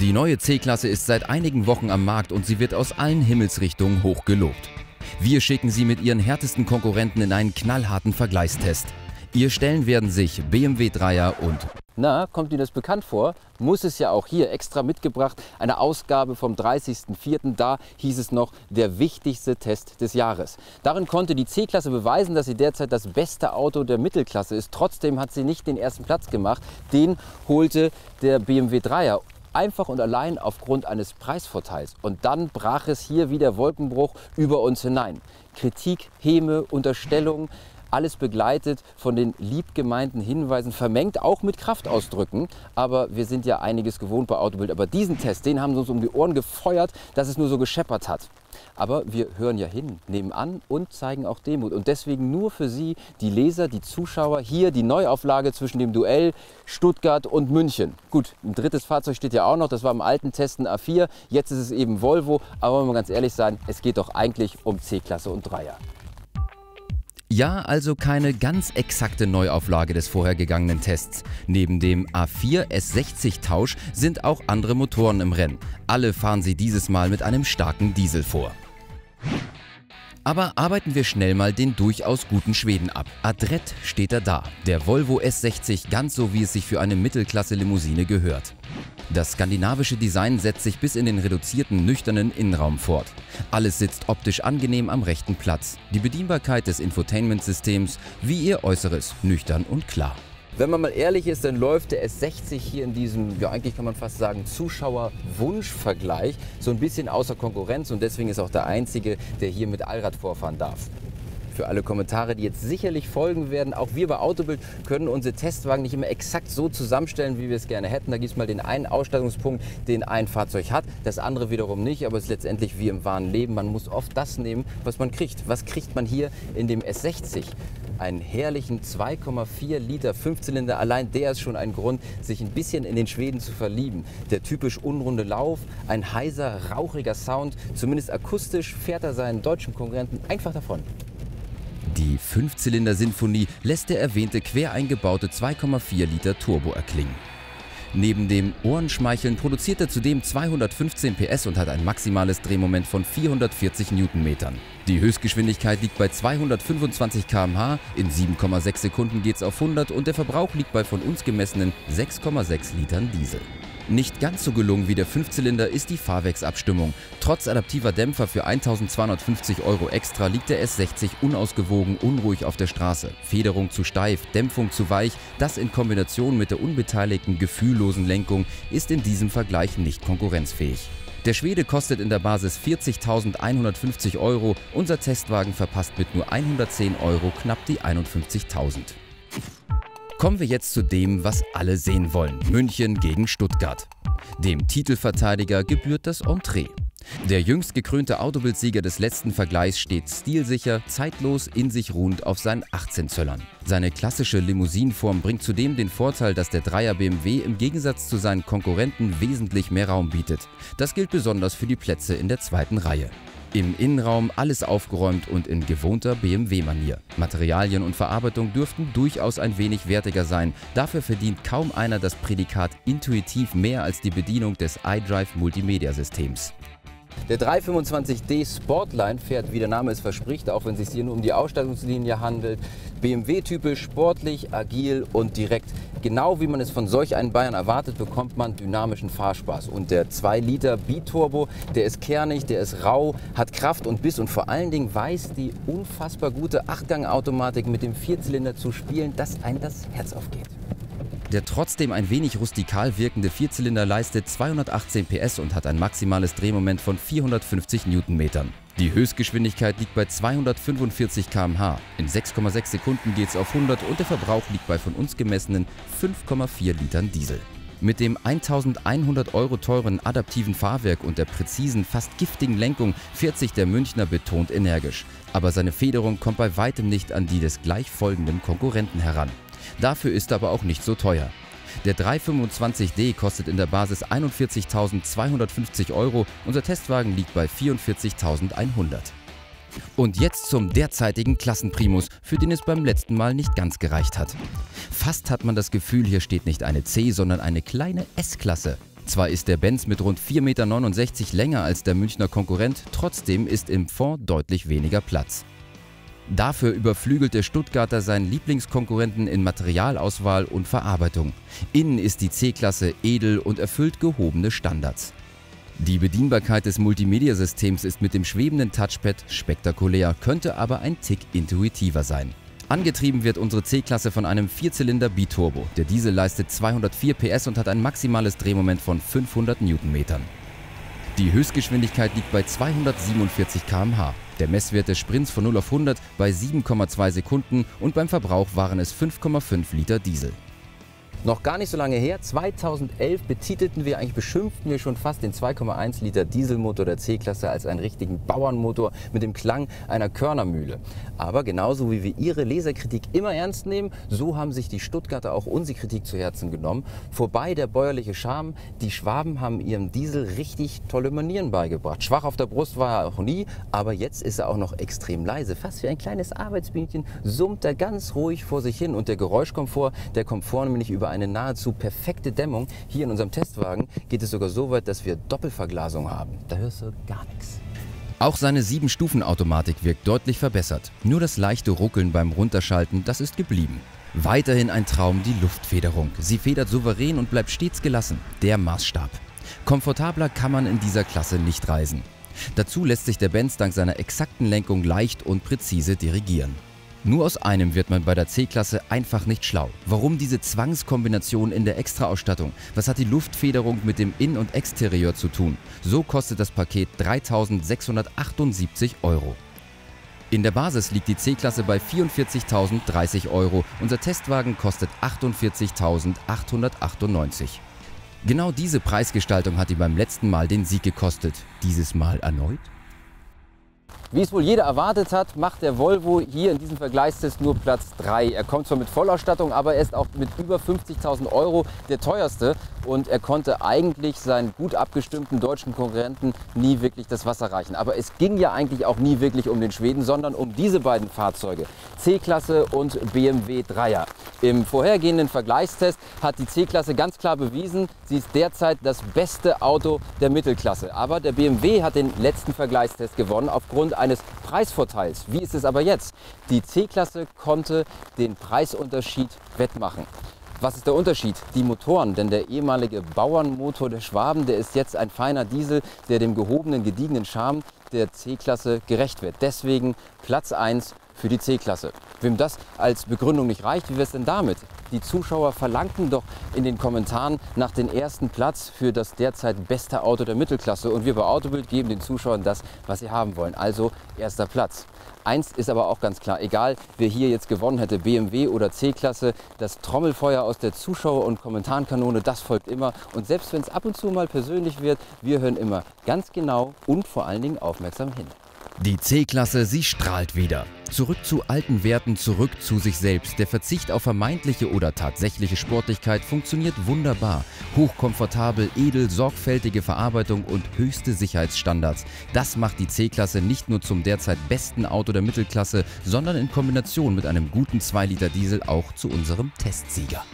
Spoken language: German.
Die neue C-Klasse ist seit einigen Wochen am Markt und sie wird aus allen Himmelsrichtungen hoch gelobt. Wir schicken sie mit ihren härtesten Konkurrenten in einen knallharten Vergleichstest. Ihr Stellen werden sich BMW 3er und na, kommt Ihnen das bekannt vor? Muss es ja auch hier extra mitgebracht. Eine Ausgabe vom 30.04. Da hieß es noch, der wichtigste Test des Jahres. Darin konnte die C-Klasse beweisen, dass sie derzeit das beste Auto der Mittelklasse ist. Trotzdem hat sie nicht den ersten Platz gemacht. Den holte der BMW 3er einfach und allein aufgrund eines Preisvorteils. Und dann brach es hier wie der Wolkenbruch über uns hinein. Kritik, Häme, Unterstellungen, alles begleitet von den liebgemeinten Hinweisen, vermengt auch mit Kraftausdrücken. Aber wir sind ja einiges gewohnt bei Autobild. Aber diesen Test, den haben sie uns um die Ohren gefeuert, dass es nur so gescheppert hat. Aber wir hören ja hin, nehmen an und zeigen auch Demut. Und deswegen nur für Sie, die Leser, die Zuschauer, hier die Neuauflage zwischen dem Duell Stuttgart und München. Gut, ein drittes Fahrzeug steht ja auch noch, das war im alten Testen A4, jetzt ist es eben Volvo. Aber wenn wir ganz ehrlich sein, es geht doch eigentlich um C-Klasse und Dreier. Ja, also keine ganz exakte Neuauflage des vorhergegangenen Tests. Neben dem A4 S60 Tausch sind auch andere Motoren im Rennen. Alle fahren sie dieses Mal mit einem starken Diesel vor. Aber arbeiten wir schnell mal den durchaus guten Schweden ab. Adrett steht er da, der Volvo S60 ganz so wie es sich für eine Mittelklasse-Limousine gehört. Das skandinavische Design setzt sich bis in den reduzierten, nüchternen Innenraum fort. Alles sitzt optisch angenehm am rechten Platz. Die Bedienbarkeit des Infotainment-Systems wie ihr Äußeres nüchtern und klar. Wenn man mal ehrlich ist, dann läuft der S60 hier in diesem, ja eigentlich kann man fast sagen, Zuschauer-Wunsch-Vergleich so ein bisschen außer Konkurrenz und deswegen ist auch der einzige, der hier mit Allrad vorfahren darf für alle Kommentare, die jetzt sicherlich folgen werden. Auch wir bei Autobild können unsere Testwagen nicht immer exakt so zusammenstellen, wie wir es gerne hätten. Da gibt es mal den einen Ausstattungspunkt, den ein Fahrzeug hat, das andere wiederum nicht. Aber es ist letztendlich wie im wahren Leben. Man muss oft das nehmen, was man kriegt. Was kriegt man hier in dem S60? Einen herrlichen 2,4 Liter Fünfzylinder. Allein der ist schon ein Grund, sich ein bisschen in den Schweden zu verlieben. Der typisch unrunde Lauf, ein heiser, rauchiger Sound. Zumindest akustisch fährt er seinen deutschen Konkurrenten einfach davon. Die Fünfzylinder-Sinfonie lässt der erwähnte quer eingebaute 2,4 Liter Turbo erklingen. Neben dem Ohrenschmeicheln produziert er zudem 215 PS und hat ein maximales Drehmoment von 440 Newtonmetern. Die Höchstgeschwindigkeit liegt bei 225 km/h, in 7,6 Sekunden geht es auf 100 und der Verbrauch liegt bei von uns gemessenen 6,6 Litern Diesel. Nicht ganz so gelungen wie der Fünfzylinder ist die Fahrwerksabstimmung. Trotz adaptiver Dämpfer für 1250 Euro extra liegt der S60 unausgewogen unruhig auf der Straße. Federung zu steif, Dämpfung zu weich, das in Kombination mit der unbeteiligten, gefühllosen Lenkung ist in diesem Vergleich nicht konkurrenzfähig. Der Schwede kostet in der Basis 40.150 Euro, unser Testwagen verpasst mit nur 110 Euro knapp die 51.000. Kommen wir jetzt zu dem, was alle sehen wollen. München gegen Stuttgart. Dem Titelverteidiger gebührt das Entree. Der jüngst gekrönte Autobildsieger des letzten Vergleichs steht stilsicher, zeitlos, in sich ruhend auf seinen 18 Zöllern. Seine klassische Limousinenform bringt zudem den Vorteil, dass der Dreier BMW im Gegensatz zu seinen Konkurrenten wesentlich mehr Raum bietet. Das gilt besonders für die Plätze in der zweiten Reihe. Im Innenraum alles aufgeräumt und in gewohnter BMW-Manier. Materialien und Verarbeitung dürften durchaus ein wenig wertiger sein. Dafür verdient kaum einer das Prädikat intuitiv mehr als die Bedienung des iDrive Multimedia-Systems. Der 325D Sportline fährt, wie der Name es verspricht, auch wenn es sich hier nur um die Ausstattungslinie handelt, BMW-typisch, sportlich, agil und direkt. Genau wie man es von solch einem Bayern erwartet, bekommt man dynamischen Fahrspaß. Und der 2 Liter Biturbo, der ist kernig, der ist rau, hat Kraft und Biss und vor allen Dingen weiß die unfassbar gute Achtgang-Automatik mit dem Vierzylinder zu spielen, dass einem das Herz aufgeht. Der trotzdem ein wenig rustikal wirkende Vierzylinder leistet 218 PS und hat ein maximales Drehmoment von 450 Newtonmetern. Die Höchstgeschwindigkeit liegt bei 245 km/h. In 6,6 Sekunden geht es auf 100 und der Verbrauch liegt bei von uns gemessenen 5,4 Litern Diesel. Mit dem 1100 Euro teuren adaptiven Fahrwerk und der präzisen, fast giftigen Lenkung fährt sich der Münchner betont energisch. Aber seine Federung kommt bei weitem nicht an die des gleich folgenden Konkurrenten heran. Dafür ist er aber auch nicht so teuer. Der 325D kostet in der Basis 41.250 Euro, unser Testwagen liegt bei 44.100. Und jetzt zum derzeitigen Klassenprimus, für den es beim letzten Mal nicht ganz gereicht hat. Fast hat man das Gefühl, hier steht nicht eine C, sondern eine kleine S-Klasse. Zwar ist der Benz mit rund 4,69 Meter länger als der Münchner Konkurrent, trotzdem ist im Fond deutlich weniger Platz. Dafür überflügelt der Stuttgarter seinen Lieblingskonkurrenten in Materialauswahl und Verarbeitung. Innen ist die C-Klasse edel und erfüllt gehobene Standards. Die Bedienbarkeit des Multimedia-Systems ist mit dem schwebenden Touchpad spektakulär, könnte aber ein Tick intuitiver sein. Angetrieben wird unsere C-Klasse von einem Vierzylinder Biturbo. Der Diesel leistet 204 PS und hat ein maximales Drehmoment von 500 Newtonmetern. Die Höchstgeschwindigkeit liegt bei 247 km/h. Der Messwert des Sprints von 0 auf 100 bei 7,2 Sekunden und beim Verbrauch waren es 5,5 Liter Diesel. Noch gar nicht so lange her, 2011 betitelten wir, eigentlich beschimpften wir schon fast den 2,1 Liter Dieselmotor der C-Klasse als einen richtigen Bauernmotor mit dem Klang einer Körnermühle. Aber genauso wie wir Ihre Leserkritik immer ernst nehmen, so haben sich die Stuttgarter auch unsere Kritik zu Herzen genommen. Vorbei der bäuerliche Charme, die Schwaben haben ihrem Diesel richtig tolle Manieren beigebracht. Schwach auf der Brust war er auch nie, aber jetzt ist er auch noch extrem leise. Fast wie ein kleines Arbeitsbienchen summt er ganz ruhig vor sich hin und der Geräuschkomfort, der kommt vorne nämlich über eine nahezu perfekte Dämmung. Hier in unserem Testwagen geht es sogar so weit, dass wir Doppelverglasung haben. Da hörst du gar nichts. Auch seine 7-Stufen-Automatik wirkt deutlich verbessert. Nur das leichte Ruckeln beim Runterschalten, das ist geblieben. Weiterhin ein Traum die Luftfederung. Sie federt souverän und bleibt stets gelassen. Der Maßstab. Komfortabler kann man in dieser Klasse nicht reisen. Dazu lässt sich der Benz dank seiner exakten Lenkung leicht und präzise dirigieren. Nur aus einem wird man bei der C-Klasse einfach nicht schlau. Warum diese Zwangskombination in der Extraausstattung? Was hat die Luftfederung mit dem In- und Exterieur zu tun? So kostet das Paket 3.678 Euro. In der Basis liegt die C-Klasse bei 44.030 Euro. Unser Testwagen kostet 48.898. Genau diese Preisgestaltung hat ihm beim letzten Mal den Sieg gekostet. Dieses Mal erneut? Wie es wohl jeder erwartet hat, macht der Volvo hier in diesem Vergleichstest nur Platz 3. Er kommt zwar mit Vollausstattung, aber er ist auch mit über 50.000 Euro der teuerste und er konnte eigentlich seinen gut abgestimmten deutschen Konkurrenten nie wirklich das Wasser reichen. Aber es ging ja eigentlich auch nie wirklich um den Schweden, sondern um diese beiden Fahrzeuge, C-Klasse und BMW 3er. Im vorhergehenden Vergleichstest hat die C-Klasse ganz klar bewiesen, sie ist derzeit das beste Auto der Mittelklasse. Aber der BMW hat den letzten Vergleichstest gewonnen aufgrund eines Preisvorteils. Wie ist es aber jetzt? Die C-Klasse konnte den Preisunterschied wettmachen. Was ist der Unterschied? Die Motoren, denn der ehemalige Bauernmotor der Schwaben, der ist jetzt ein feiner Diesel, der dem gehobenen, gediegenen Charme der C-Klasse gerecht wird. Deswegen Platz 1 für die C-Klasse. Wem das als Begründung nicht reicht, wie wäre es denn damit? Die Zuschauer verlangten doch in den Kommentaren nach dem ersten Platz für das derzeit beste Auto der Mittelklasse. Und wir bei Autobild geben den Zuschauern das, was sie haben wollen. Also erster Platz. Eins ist aber auch ganz klar, egal wer hier jetzt gewonnen hätte, BMW oder C-Klasse, das Trommelfeuer aus der Zuschauer- und Kommentarkanone, das folgt immer. Und selbst wenn es ab und zu mal persönlich wird, wir hören immer ganz genau und vor allen Dingen aufmerksam hin. Die C-Klasse, sie strahlt wieder. Zurück zu alten Werten, zurück zu sich selbst. Der Verzicht auf vermeintliche oder tatsächliche Sportlichkeit funktioniert wunderbar. Hochkomfortabel, edel, sorgfältige Verarbeitung und höchste Sicherheitsstandards. Das macht die C-Klasse nicht nur zum derzeit besten Auto der Mittelklasse, sondern in Kombination mit einem guten 2 Liter Diesel auch zu unserem Testsieger.